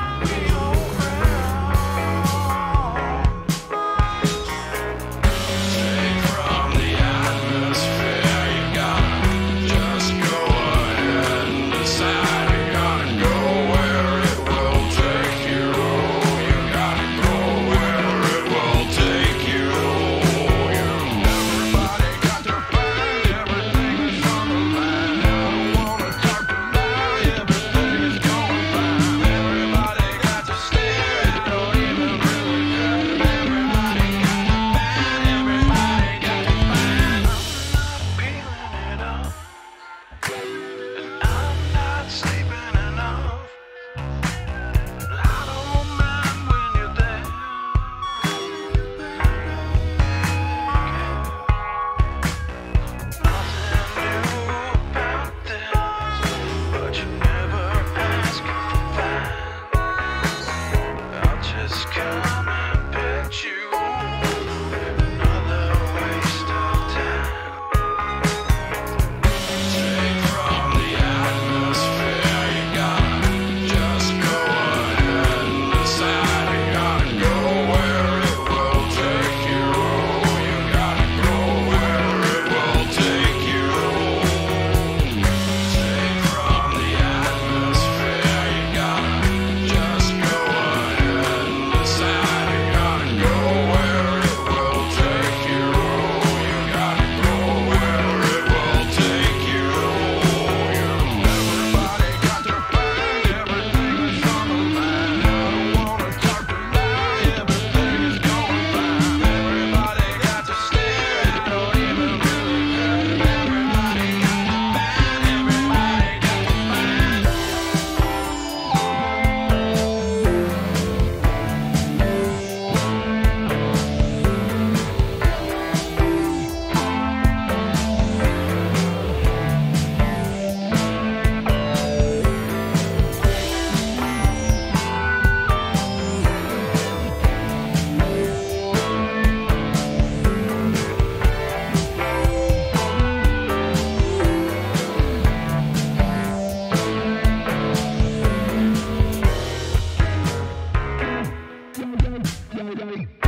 Peace. Bye, bye.